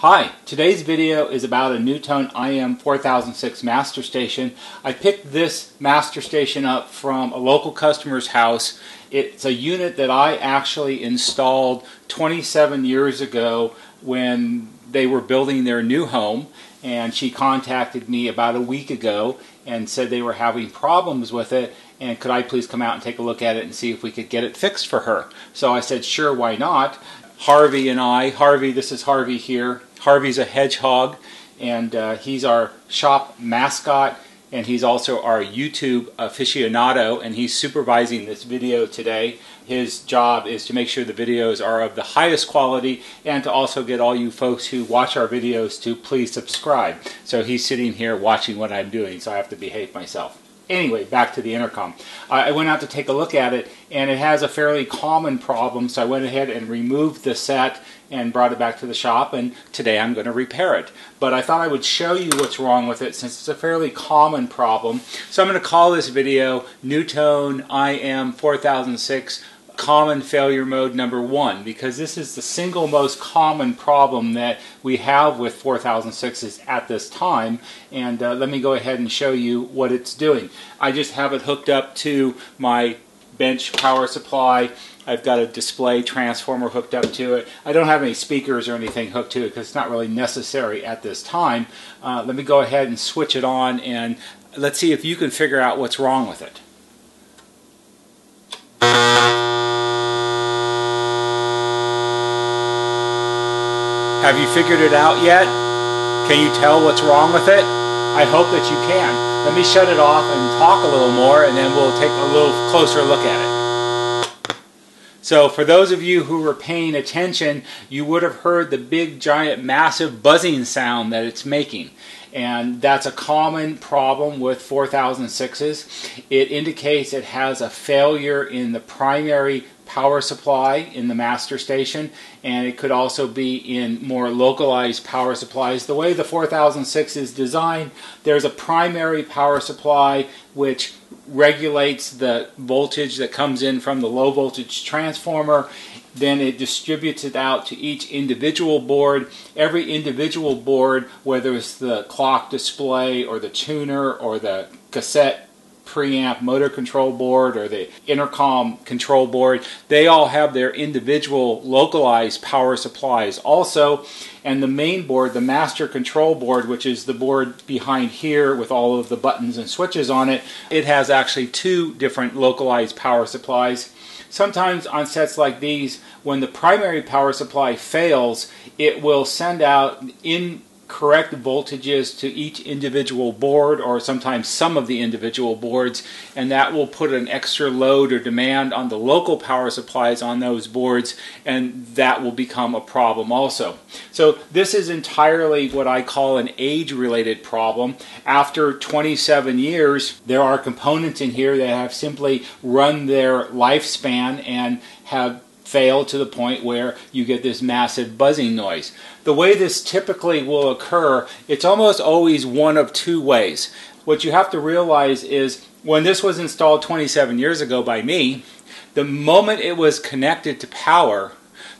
Hi, today's video is about a NuTone IM4006 master station. I picked this master station up from a local customer's house. It's a unit that I actually installed 27 years ago when they were building their new home and she contacted me about a week ago and said they were having problems with it and could I please come out and take a look at it and see if we could get it fixed for her. So I said sure why not. Harvey and I, Harvey, this is Harvey here. Harvey's a hedgehog, and uh, he's our shop mascot, and he's also our YouTube aficionado, and he's supervising this video today. His job is to make sure the videos are of the highest quality and to also get all you folks who watch our videos to please subscribe. So he's sitting here watching what I'm doing, so I have to behave myself. Anyway, back to the intercom. I went out to take a look at it, and it has a fairly common problem, so I went ahead and removed the set and brought it back to the shop, and today I'm going to repair it. But I thought I would show you what's wrong with it since it's a fairly common problem. So I'm going to call this video NuTone IM 4006 common failure mode number one because this is the single most common problem that we have with 4006s at this time and uh, let me go ahead and show you what it's doing. I just have it hooked up to my bench power supply. I've got a display transformer hooked up to it. I don't have any speakers or anything hooked to it because it's not really necessary at this time. Uh, let me go ahead and switch it on and let's see if you can figure out what's wrong with it. Have you figured it out yet? Can you tell what's wrong with it? I hope that you can. Let me shut it off and talk a little more and then we'll take a little closer look at it. So for those of you who were paying attention, you would have heard the big, giant, massive buzzing sound that it's making. And that's a common problem with 4006s. It indicates it has a failure in the primary power supply in the master station and it could also be in more localized power supplies. The way the 4006 is designed, there's a primary power supply which regulates the voltage that comes in from the low voltage transformer then it distributes it out to each individual board. Every individual board, whether it's the clock display or the tuner or the cassette preamp motor control board or the intercom control board, they all have their individual localized power supplies also. And the main board, the master control board, which is the board behind here with all of the buttons and switches on it, it has actually two different localized power supplies. Sometimes on sets like these, when the primary power supply fails, it will send out in correct voltages to each individual board or sometimes some of the individual boards and that will put an extra load or demand on the local power supplies on those boards and that will become a problem also. So this is entirely what I call an age related problem. After 27 years there are components in here that have simply run their lifespan and have fail to the point where you get this massive buzzing noise. The way this typically will occur, it's almost always one of two ways. What you have to realize is when this was installed 27 years ago by me, the moment it was connected to power,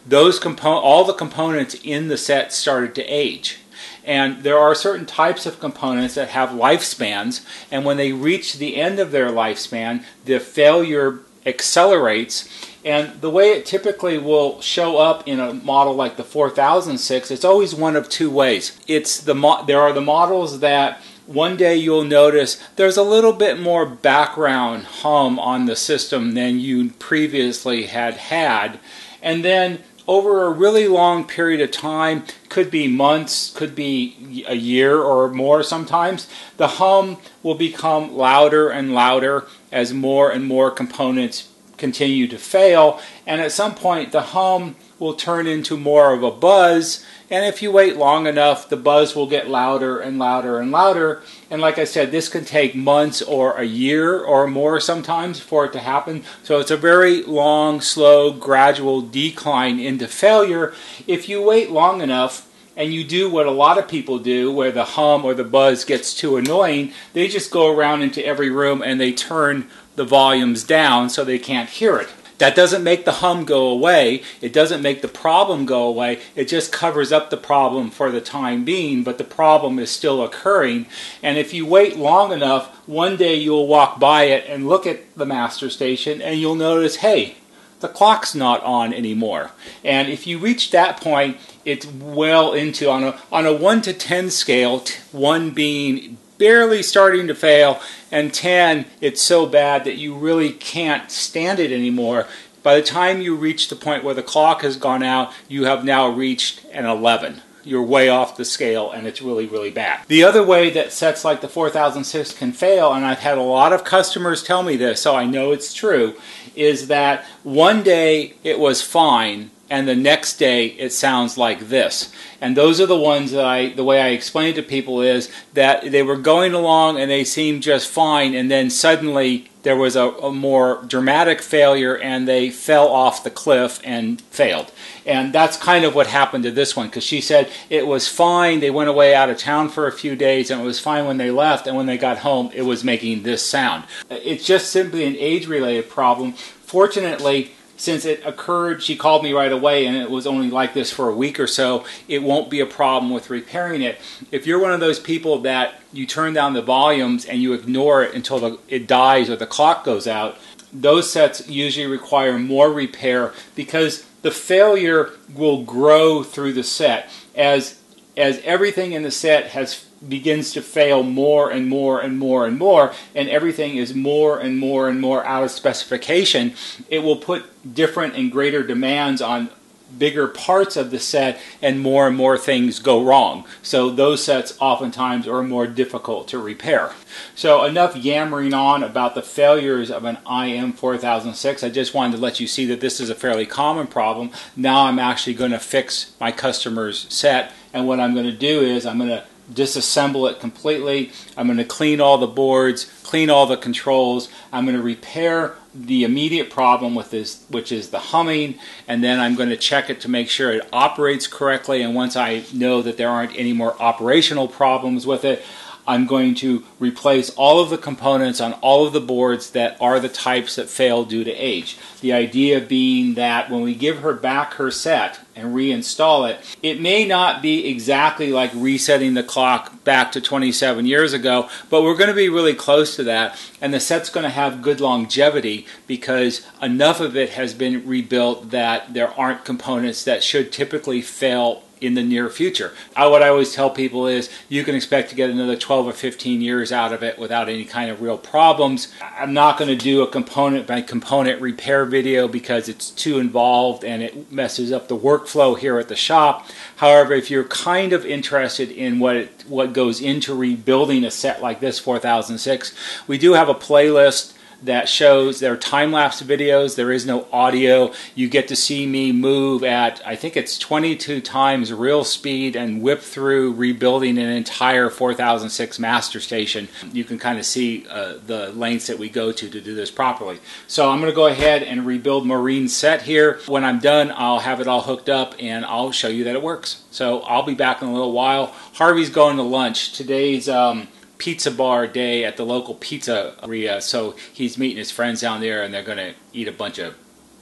those component, all the components in the set started to age. And there are certain types of components that have lifespans, and when they reach the end of their lifespan, the failure accelerates and the way it typically will show up in a model like the 4006, it's always one of two ways. It's the there are the models that one day you'll notice there's a little bit more background hum on the system than you previously had had. And then over a really long period of time, could be months, could be a year or more sometimes, the hum will become louder and louder as more and more components continue to fail, and at some point the hum will turn into more of a buzz, and if you wait long enough, the buzz will get louder and louder and louder. And like I said, this can take months or a year or more sometimes for it to happen. So it's a very long, slow, gradual decline into failure. If you wait long enough, and you do what a lot of people do, where the hum or the buzz gets too annoying, they just go around into every room and they turn the volumes down so they can't hear it. That doesn't make the hum go away. It doesn't make the problem go away. It just covers up the problem for the time being, but the problem is still occurring. And if you wait long enough, one day you'll walk by it and look at the master station and you'll notice, hey, the clock's not on anymore. And if you reach that point, it's well into on a on a 1 to 10 scale, 1 being barely starting to fail and 10 it's so bad that you really can't stand it anymore. By the time you reach the point where the clock has gone out, you have now reached an 11 you're way off the scale and it's really, really bad. The other way that sets like the 4006 can fail, and I've had a lot of customers tell me this, so I know it's true, is that one day it was fine and the next day it sounds like this. And those are the ones that I, the way I explain it to people is that they were going along and they seemed just fine, and then suddenly there was a, a, more dramatic failure and they fell off the cliff and failed. And that's kind of what happened to this one because she said it was fine. They went away out of town for a few days and it was fine when they left, and when they got home, it was making this sound. It's just simply an age related problem. Fortunately, since it occurred, she called me right away, and it was only like this for a week or so. It won't be a problem with repairing it. If you're one of those people that you turn down the volumes and you ignore it until the, it dies or the clock goes out, those sets usually require more repair because the failure will grow through the set as as everything in the set has begins to fail more and more and more and more, and everything is more and more and more out of specification, it will put different and greater demands on bigger parts of the set and more and more things go wrong. So those sets oftentimes are more difficult to repair. So enough yammering on about the failures of an IM 4006. I just wanted to let you see that this is a fairly common problem. Now I'm actually going to fix my customer's set and what I'm going to do is I'm going to disassemble it completely. I'm going to clean all the boards, clean all the controls. I'm going to repair the immediate problem with this, which is the humming, and then I'm going to check it to make sure it operates correctly. And once I know that there aren't any more operational problems with it, I'm going to replace all of the components on all of the boards that are the types that fail due to age. The idea being that when we give her back her set and reinstall it, it may not be exactly like resetting the clock back to 27 years ago, but we're going to be really close to that. And the set's going to have good longevity because enough of it has been rebuilt that there aren't components that should typically fail in the near future. I, what I always tell people is you can expect to get another 12 or 15 years out of it without any kind of real problems. I'm not going to do a component by component repair video because it's too involved and it messes up the workflow here at the shop. However, if you're kind of interested in what it, what goes into rebuilding a set like this 4006, we do have a playlist that shows there are time lapse videos. There is no audio. You get to see me move at, I think it's 22 times real speed and whip through rebuilding an entire 4006 master station. You can kind of see uh, the lengths that we go to to do this properly. So I'm going to go ahead and rebuild Maureen's set here. When I'm done, I'll have it all hooked up and I'll show you that it works. So I'll be back in a little while. Harvey's going to lunch. Today's um, pizza bar day at the local pizzeria. So he's meeting his friends down there, and they're going to eat a bunch of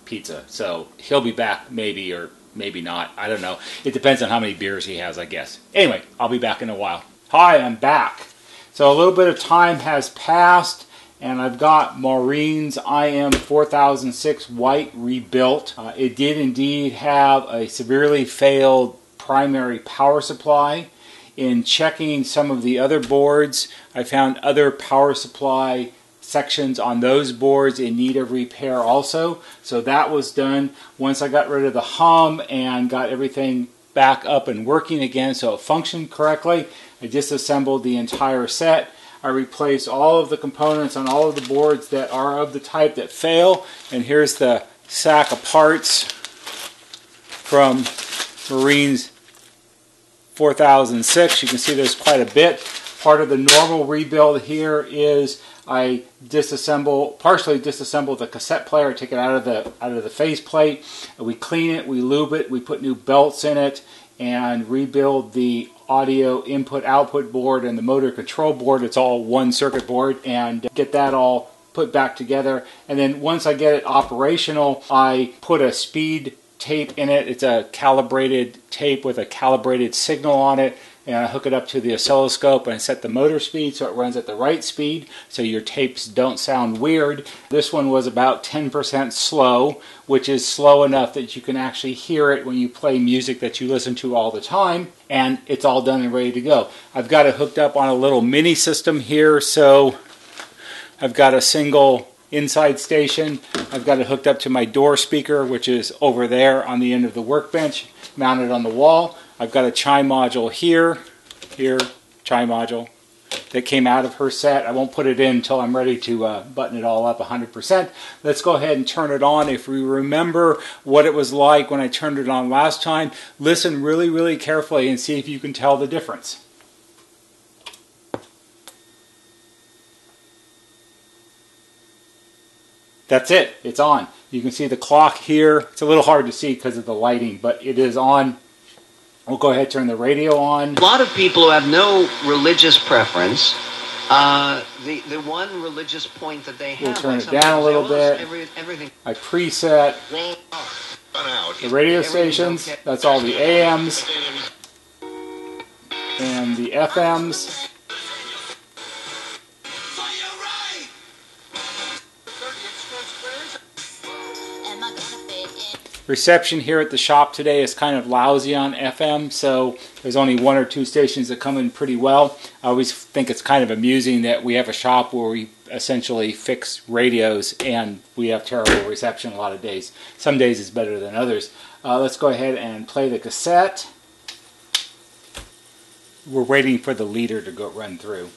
pizza. So he'll be back maybe or maybe not. I don't know. It depends on how many beers he has, I guess. Anyway, I'll be back in a while. Hi, I'm back. So a little bit of time has passed. And I've got Maureen's IM 4006 white rebuilt. Uh, it did indeed have a severely failed primary power supply in checking some of the other boards, I found other power supply sections on those boards in need of repair also. So that was done once I got rid of the hum and got everything back up and working again so it functioned correctly. I disassembled the entire set. I replaced all of the components on all of the boards that are of the type that fail. And here's the sack of parts from Maureen's 4006. You can see there's quite a bit. Part of the normal rebuild here is I disassemble, partially disassemble the cassette player, take it out of the out of the faceplate. We clean it, we lube it, we put new belts in it, and rebuild the audio input output board and the motor control board. It's all one circuit board, and get that all put back together. And then once I get it operational, I put a speed tape in it. It's a calibrated tape with a calibrated signal on it and I hook it up to the oscilloscope and set the motor speed so it runs at the right speed so your tapes don't sound weird. This one was about 10% slow, which is slow enough that you can actually hear it when you play music that you listen to all the time, and it's all done and ready to go. I've got it hooked up on a little mini system here, so I've got a single inside station. I've got it hooked up to my door speaker, which is over there on the end of the workbench, mounted on the wall. I've got a chime module here, here, chime module that came out of her set. I won't put it in until I'm ready to uh, button it all up 100%. Let's go ahead and turn it on. If we remember what it was like when I turned it on last time, listen really, really carefully and see if you can tell the difference. That's it. It's on. You can see the clock here. It's a little hard to see because of the lighting, but it is on. We'll go ahead and turn the radio on. A lot of people who have no religious preference, uh, the the one religious point that they have. We'll turn like it down a little bit. Every, everything. I preset the radio stations. That's all the AMs and the FMs. Reception here at the shop today is kind of lousy on FM, so there's only one or two stations that come in pretty well. I always think it's kind of amusing that we have a shop where we essentially fix radios and we have terrible reception a lot of days. Some days it's better than others. Uh, let's go ahead and play the cassette. We're waiting for the leader to go run through.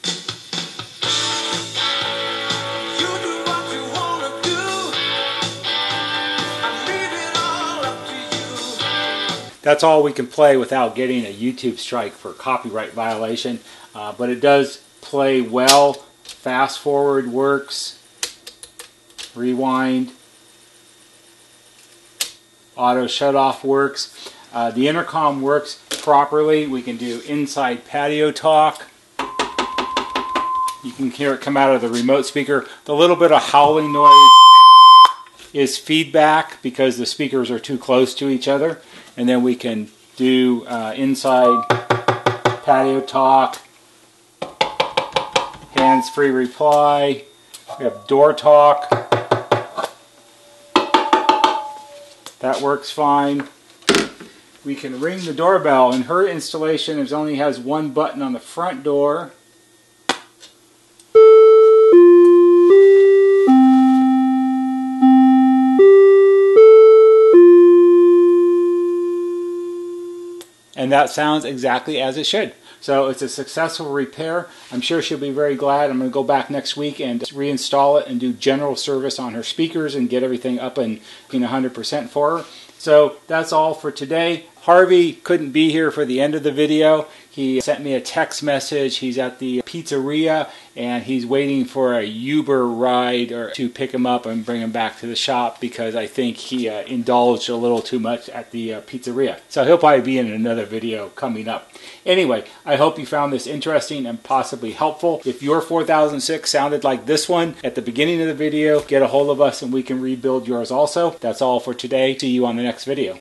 That's all we can play without getting a YouTube strike for copyright violation. Uh, but it does play well. Fast forward works. Rewind. Auto shut off works. Uh, the intercom works properly. We can do inside patio talk. You can hear it come out of the remote speaker. The little bit of howling noise is feedback because the speakers are too close to each other and then we can do uh, inside patio talk, hands-free reply, we have door talk, that works fine. We can ring the doorbell and her installation is only has one button on the front door and that sounds exactly as it should. So it's a successful repair. I'm sure she'll be very glad. I'm going to go back next week and reinstall it and do general service on her speakers and get everything up and being 100% for her. So that's all for today. Harvey couldn't be here for the end of the video. He sent me a text message. He's at the pizzeria and he's waiting for a Uber ride or to pick him up and bring him back to the shop because I think he uh, indulged a little too much at the uh, pizzeria. So he'll probably be in another video coming up. Anyway, I hope you found this interesting and possibly helpful. If your 4006 sounded like this one at the beginning of the video, get a hold of us and we can rebuild yours also. That's all for today. See you on the next video.